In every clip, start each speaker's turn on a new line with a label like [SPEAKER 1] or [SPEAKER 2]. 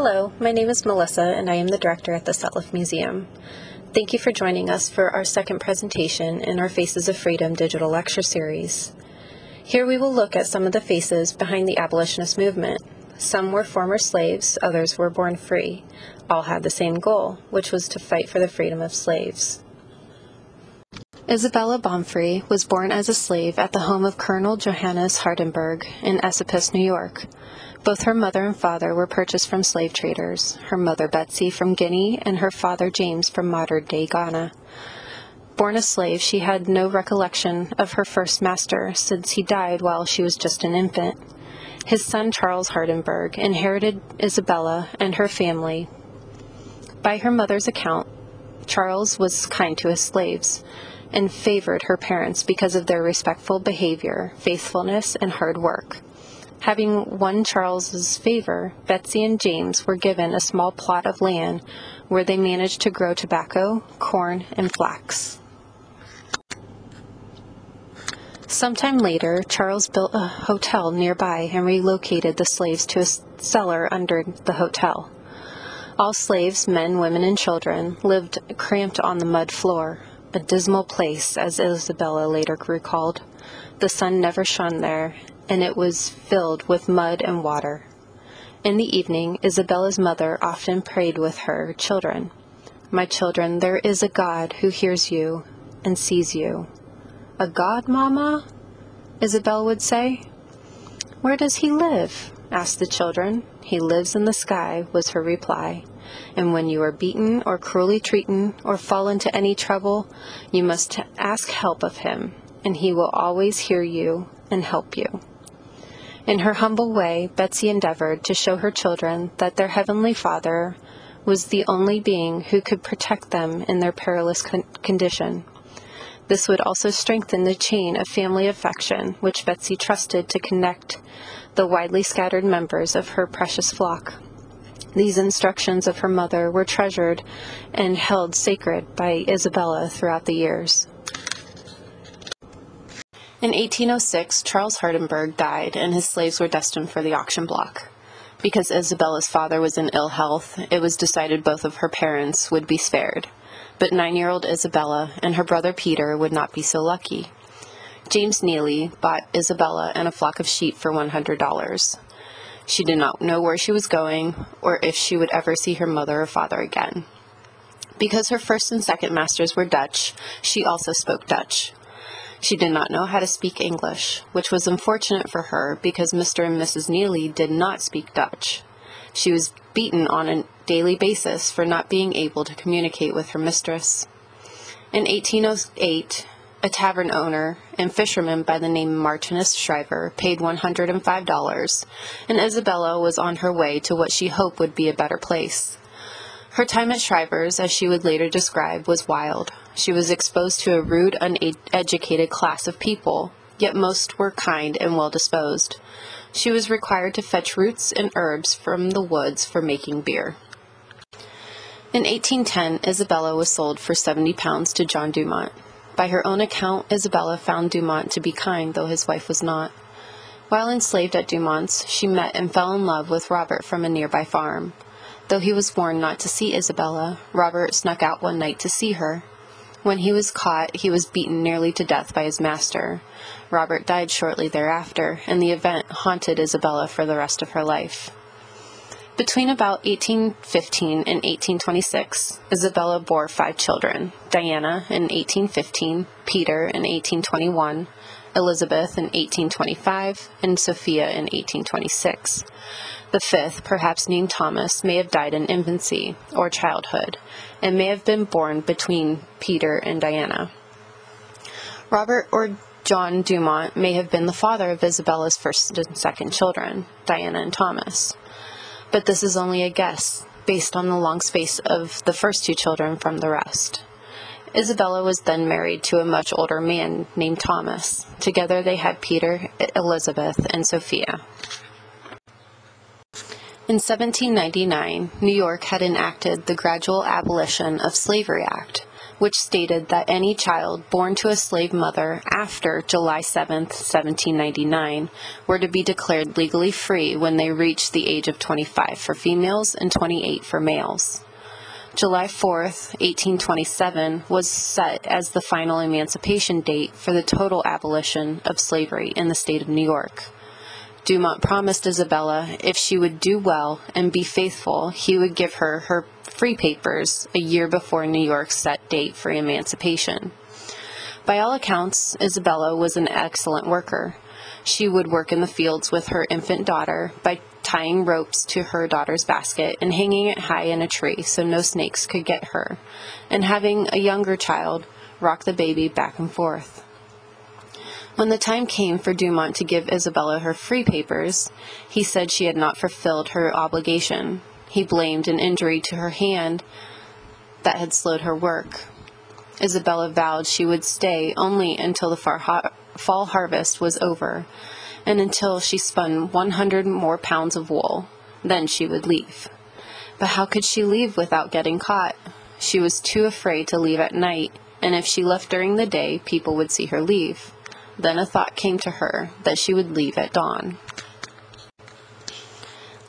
[SPEAKER 1] Hello, my name is Melissa and I am the director at the Sutliff Museum. Thank you for joining us for our second presentation in our Faces of Freedom digital lecture series. Here we will look at some of the faces behind the abolitionist movement. Some were former slaves, others were born free. All had the same goal, which was to fight for the freedom of slaves. Isabella Baumfree was born as a slave at the home of Colonel Johannes Hardenbergh in Esopus, New York. Both her mother and father were purchased from slave traders, her mother Betsy from Guinea and her father James from modern-day Ghana. Born a slave, she had no recollection of her first master, since he died while she was just an infant. His son Charles Hardenbergh inherited Isabella and her family. By her mother's account, Charles was kind to his slaves and favored her parents because of their respectful behavior, faithfulness, and hard work. Having won Charles's favor, Betsy and James were given a small plot of land where they managed to grow tobacco, corn, and flax. Sometime later, Charles built a hotel nearby and relocated the slaves to a cellar under the hotel. All slaves, men, women, and children, lived cramped on the mud floor, a dismal place, as Isabella later recalled. The sun never shone there, and it was filled with mud and water. In the evening, Isabella's mother often prayed with her children. My children, there is a God who hears you and sees you. A God, Mamma? Isabella would say. Where does he live? asked the children. He lives in the sky, was her reply. And when you are beaten or cruelly treated or fall into any trouble, you must ask help of him, and he will always hear you and help you. In her humble way, Betsy endeavored to show her children that their Heavenly Father was the only being who could protect them in their perilous con- condition. This would also strengthen the chain of family affection which Betsy trusted to connect the widely scattered members of her precious flock. These instructions of her mother were treasured and held sacred by Isabella throughout the years. In 1806, Charles Hardenbergh died and his slaves were destined for the auction block. Because Isabella's father was in ill health, it was decided both of her parents would be spared. But nine year old Isabella and her brother Peter would not be so lucky. James Neely bought Isabella and a flock of sheep for $100. She did not know where she was going or if she would ever see her mother or father again. Because her first and second masters were Dutch, she also spoke Dutch. She did not know how to speak English, which was unfortunate for her because Mr. and Mrs. Neely did not speak Dutch. She was beaten on a daily basis for not being able to communicate with her mistress. In 1808, a tavern owner and fisherman by the name Martinus Schryver paid $105, and Isabella was on her way to what she hoped would be a better place. Her time at Schryver's, as she would later describe, was wild. She was exposed to a rude, uneducated class of people, yet most were kind and well disposed. She was required to fetch roots and herbs from the woods for making beer. In 1810, Isabella was sold for 70 pounds to John Dumont. By her own account, Isabella found Dumont to be kind, though his wife was not. While enslaved at Dumont's, she met and fell in love with Robert from a nearby farm. Though he was warned not to see Isabella, Robert snuck out one night to see her. When he was caught, he was beaten nearly to death by his master. Robert died shortly thereafter, and the event haunted Isabella for the rest of her life. Between about 1815 and 1826, Isabella bore five children Diana in 1815, Peter in 1821, Elizabeth in 1825, and Sophia in 1826. The fifth, perhaps named Thomas, may have died in infancy or childhood, and may have been born between Peter and Diana. Robert or John Dumont may have been the father of Isabella's first and second children, Diana and Thomas. But this is only a guess, based on the long space of the first two children from the rest. Isabella was then married to a much older man named Thomas. Together they had Peter, Elizabeth, and Sophia. In 1799, New York had enacted the Gradual Abolition of Slavery Act, which stated that any child born to a slave mother after July 7, 1799, were to be declared legally free when they reached the age of 25 for females and 28 for males. July 4, 1827, was set as the final emancipation date for the total abolition of slavery in the state of New York. Dumont promised Isabella if she would do well and be faithful, he would give her her free papers a year before New York's set date for emancipation. By all accounts, Isabella was an excellent worker. She would work in the fields with her infant daughter by tying ropes to her daughter's basket and hanging it high in a tree so no snakes could get her, and having a younger child rock the baby back and forth. When the time came for Dumont to give Isabella her free papers, he said she had not fulfilled her obligation. He blamed an injury to her hand that had slowed her work. Isabella vowed she would stay only until the far fall harvest was over and until she spun 100 more pounds of wool. Then she would leave. But how could she leave without getting caught? She was too afraid to leave at night, and if she left during the day, people would see her leave. Then a thought came to her that she would leave at dawn.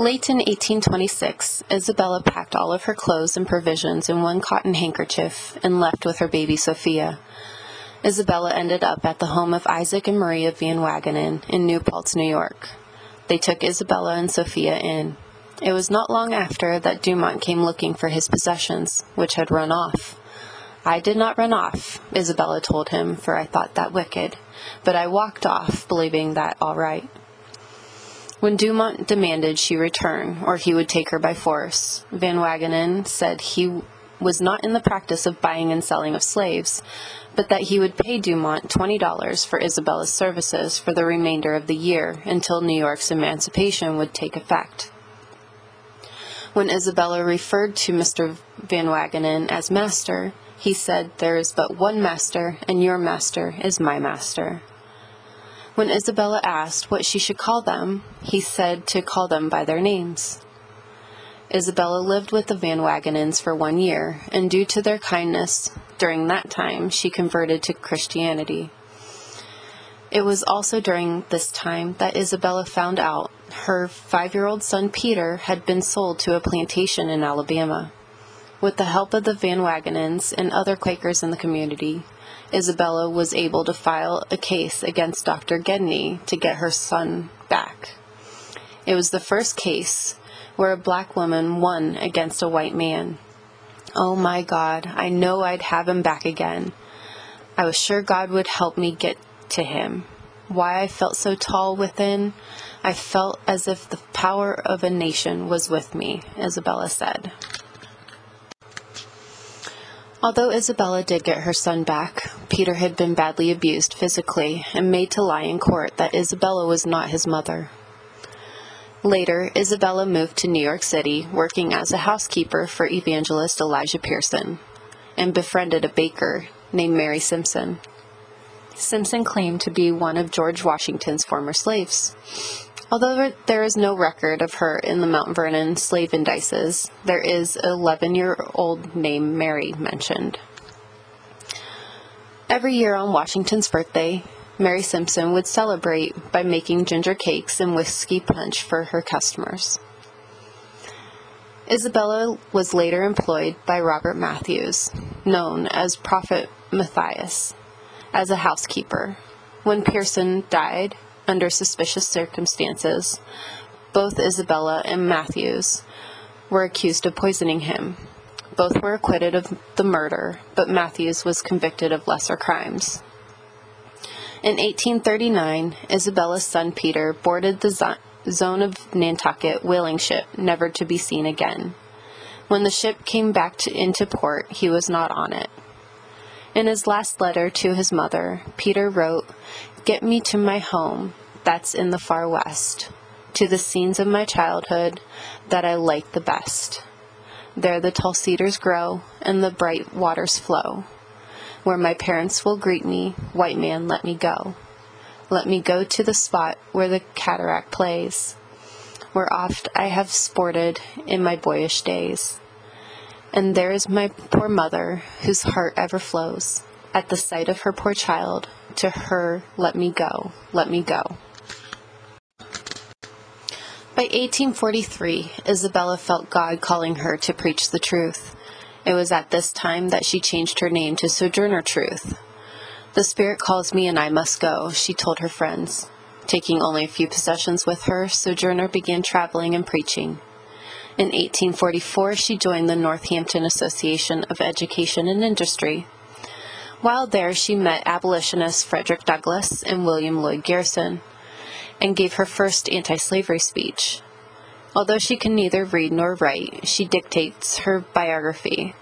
[SPEAKER 1] Late in 1826, Isabella packed all of her clothes and provisions in one cotton handkerchief and left with her baby Sophia. Isabella ended up at the home of Isaac and Maria Van Wagenen in New Paltz, New York. They took Isabella and Sophia in. It was not long after that Dumont came looking for his possessions, which had run off. I did not run off, Isabella told him, for I thought that wicked, but I walked off, believing that all right. When Dumont demanded she return, or he would take her by force, Van Wagenen said he was not in the practice of buying and selling of slaves, but that he would pay Dumont $20 for Isabella's services for the remainder of the year until New York's emancipation would take effect. When Isabella referred to Mr. Van Wagenen as master, he said, There is but one master, and your master is my master. When Isabella asked what she should call them, he said to call them by their names. Isabella lived with the Van Wagenens for one year, and due to their kindness during that time, she converted to Christianity. It was also during this time that Isabella found out her five year old son Peter had been sold to a plantation in Alabama. With the help of the Van Wagenens and other Quakers in the community, Isabella was able to file a case against Dr. Gedney to get her son back. It was the first case where a black woman won against a white man. Oh my God, I know I'd have him back again. I was sure God would help me get to him. Why I felt so tall within, I felt as if the power of a nation was with me, Isabella said. Although Isabella did get her son back, Peter had been badly abused physically and made to lie in court that Isabella was not his mother. Later, Isabella moved to New York City, working as a housekeeper for evangelist Elijah Pierson, and befriended a baker named Mary Simpson. Simpson claimed to be one of George Washington's former slaves. Although there is no record of her in the Mount Vernon slave indices, there is an 11 year old named Mary mentioned. Every year on Washington's birthday, Mary Simpson would celebrate by making ginger cakes and whiskey punch for her customers. Isabella was later employed by Robert Matthews, known as Prophet Matthias, as a housekeeper. When Pierson died, under suspicious circumstances. Both Isabella and Matthews were accused of poisoning him. Both were acquitted of the murder, but Matthews was convicted of lesser crimes. In 1839, Isabella's son Peter boarded the Zone of Nantucket whaling ship, never to be seen again. When the ship came back to, into port, he was not on it. In his last letter to his mother, Peter wrote, Get me to my home, that's in the far west, to the scenes of my childhood that I like the best. There the tall cedars grow and the bright waters flow. Where my parents will greet me, white man, let me go. Let me go to the spot where the cataract plays, where oft I have sported in my boyish days. And there is my poor mother, whose heart ever flows at the sight of her poor child. To her, let me go, let me go. By 1843, Isabella felt God calling her to preach the truth. It was at this time that she changed her name to Sojourner Truth. The Spirit calls me and I must go, she told her friends. Taking only a few possessions with her, Sojourner began traveling and preaching. In 1844, she joined the Northampton Association of Education and Industry. While there, she met abolitionists Frederick Douglass and William Lloyd Garrison and gave her first anti slavery speech. Although she can neither read nor write, she dictates her biography,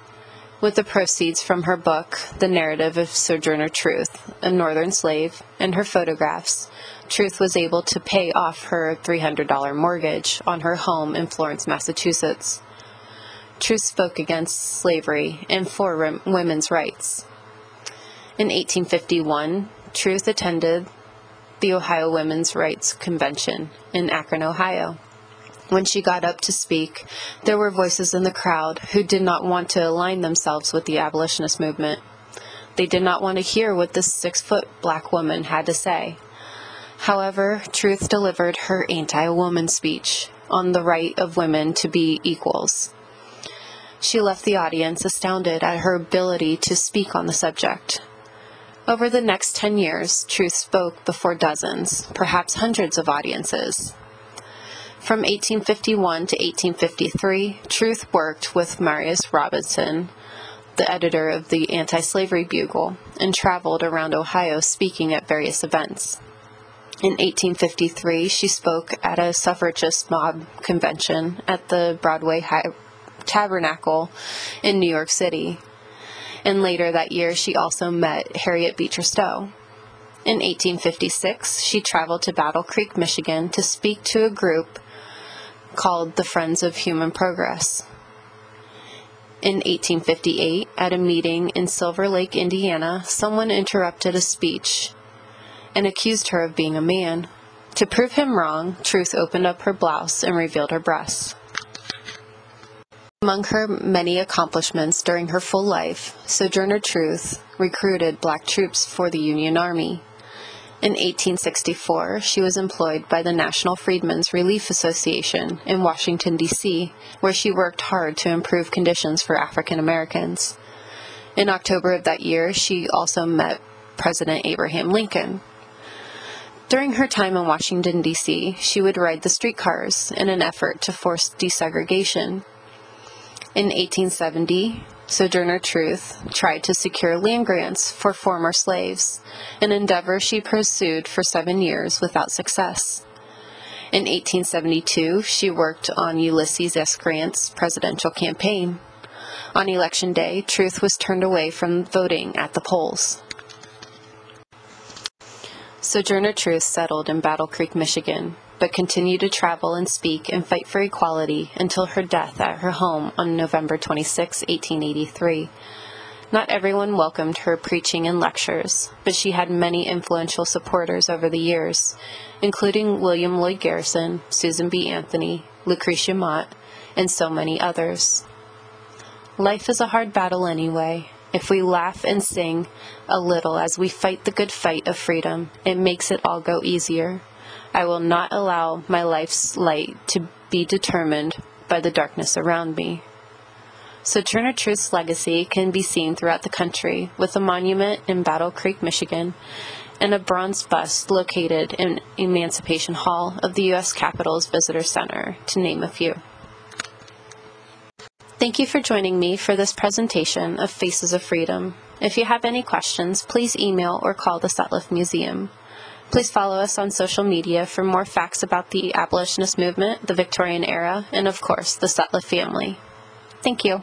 [SPEAKER 1] with the proceeds from her book, The Narrative of Sojourner Truth, a Northern Slave, and her photographs, Truth was able to pay off her $300 mortgage on her home in Florence, Massachusetts. Truth spoke against slavery and for women's rights. In 1851, Truth attended the Ohio Women's Rights Convention in Akron, Ohio. When she got up to speak, there were voices in the crowd who did not want to align themselves with the abolitionist movement. They did not want to hear what this six foot black woman had to say. However, Truth delivered her Ain't I a Woman speech on the right of women to be equals. She left the audience astounded at her ability to speak on the subject. Over the next 10 years, Truth spoke before dozens, perhaps hundreds of audiences. From 1851 to 1853, Truth worked with Marius Robinson, the editor of the Anti Slavery Bugle, and traveled around Ohio speaking at various events. In 1853, she spoke at a suffragist mob convention at the Broadway High Tabernacle in New York City. And later that year, she also met Harriet Beecher Stowe. In 1856, she traveled to Battle Creek, Michigan to speak to a group called the Friends of Human Progress. In 1858, at a meeting in Silver Lake, Indiana, someone interrupted a speech and accused her of being a man. To prove him wrong, Truth opened up her blouse and revealed her breasts. Among her many accomplishments during her full life, Sojourner Truth recruited black troops for the Union Army. In 1864, she was employed by the National Freedmen's Relief Association in Washington, D.C., where she worked hard to improve conditions for African Americans. In October of that year, she also met President Abraham Lincoln. During her time in Washington, D.C., she would ride the streetcars in an effort to force desegregation. In 1870, Sojourner Truth tried to secure land grants for former slaves, an endeavor she pursued for seven years without success. In 1872, she worked on Ulysses S. Grant's presidential campaign. On election day, Truth was turned away from voting at the polls. Sojourner Truth settled in Battle Creek, Michigan, but continued to travel and speak and fight for equality until her death at her home on November 26, 1883. Not everyone welcomed her preaching and lectures, but she had many influential supporters over the years, including William Lloyd Garrison, Susan B. Anthony, Lucretia Mott, and so many others. Life is a hard battle anyway. If we laugh and sing a little as we fight the good fight of freedom, it makes it all go easier. I will not allow my life's light to be determined by the darkness around me. Sojourner Truth's legacy can be seen throughout the country with a monument in Battle Creek, Michigan, and a bronze bust located in Emancipation Hall of the U.S. Capitol's Visitor Center, to name a few. Thank you for joining me for this presentation of Faces of Freedom. If you have any questions, please email or call the Sutliff Museum. Please follow us on social media for more facts about the abolitionist movement, the Victorian era, and of course, the Sutliff family. Thank you.